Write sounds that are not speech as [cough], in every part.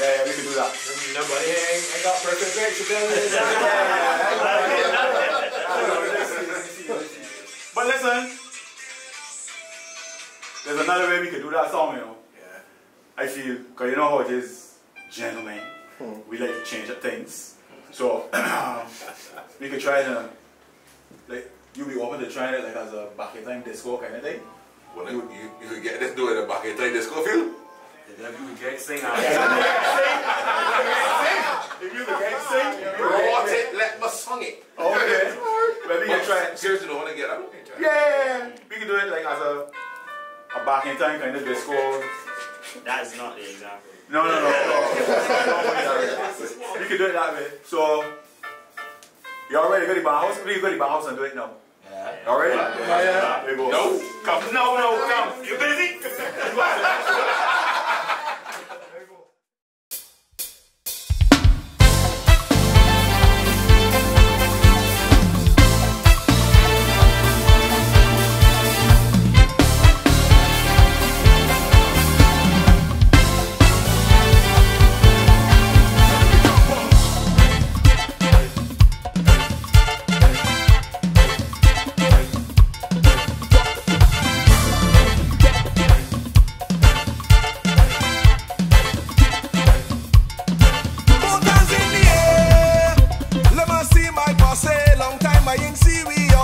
Yeah, yeah, we can do that. Nobody ain't, ain't got perfect grades to build this. But listen, there's another way we could do that song, you know. Yeah. I feel, because you know how it is, gentlemen, we like to change up things. So, [clears throat] we could try to, like, you be open to trying it like as a back in time disco kind of thing. Well, you, you, you could get this doing the back in time disco feel. If you get sing out. If you the gang sing, Brought it, let me song it. okay. Well, we can try it. Seriously, don't want to get that. Yeah, we can do it like as a, a back in time kind of disco. That is not the example. No, no, no. no. we can do it that way. So, you already to go to my house? We can go to my house and do it now. Yeah. All ready? Yeah, yeah. There you go. No. Come. No, no, come. You busy?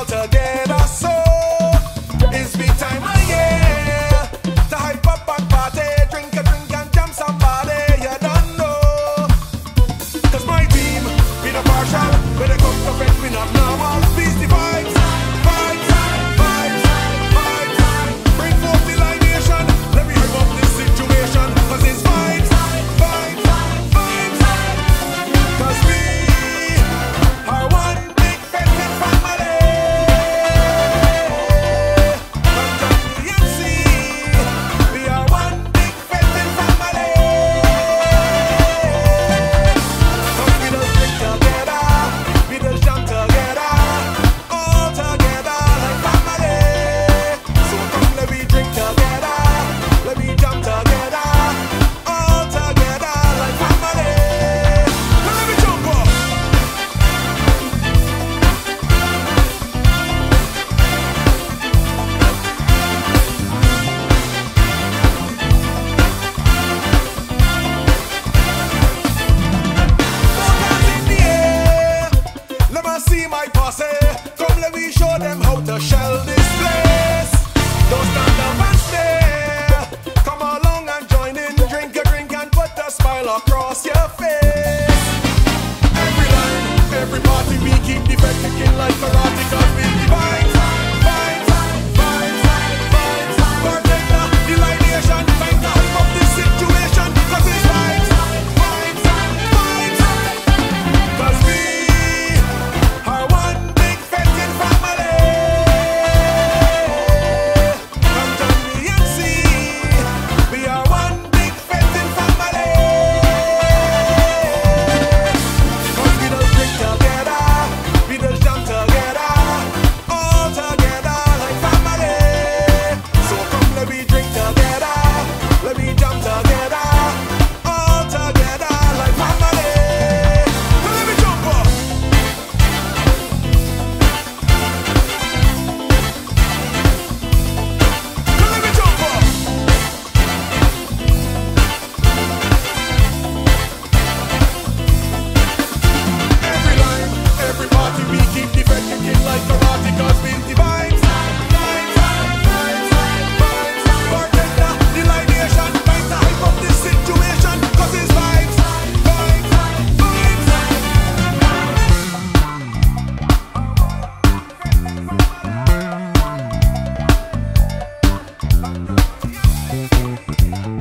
See we across your face. Every line, every party, we keep kicking like karate. Cause we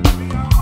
Bye.